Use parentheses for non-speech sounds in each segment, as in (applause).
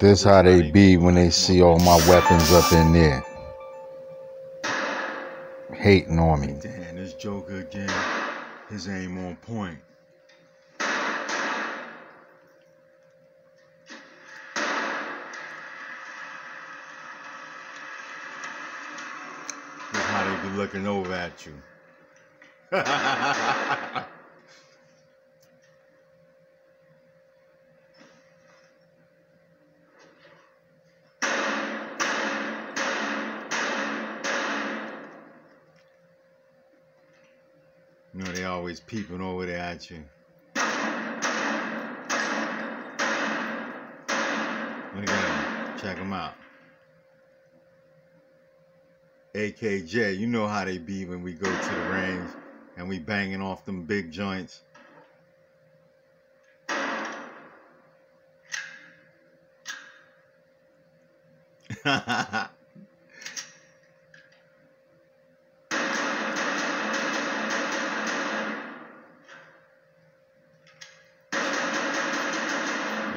This how they be when they see all my weapons up in there. Hating on me. Damn, this Joker again. His aim on point. This how they be looking over at you. (laughs) You know, they always peeping over there at you. Look at them. Check them out. AKJ, you know how they be when we go to the range and we banging off them big joints. (laughs)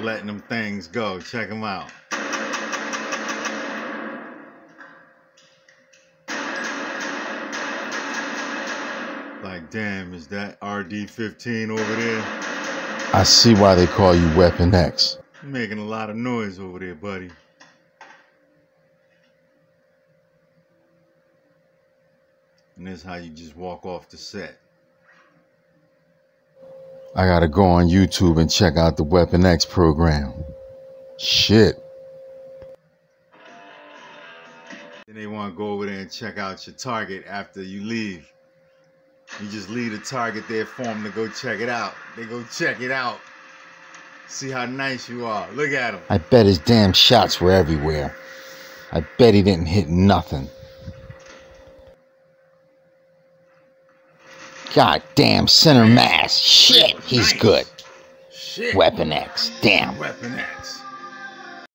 Letting them things go. Check them out. Like, damn, is that RD15 over there? I see why they call you Weapon X. You're making a lot of noise over there, buddy. And this how you just walk off the set. I gotta go on YouTube and check out the Weapon X program. Shit. Then they want to go over there and check out your target after you leave. You just leave the target there for them to go check it out. They go check it out. See how nice you are. Look at them. I bet his damn shots were everywhere. I bet he didn't hit nothing. God damn center mass. Shit, he's good. Shit. Weapon X. Damn. Weapon X.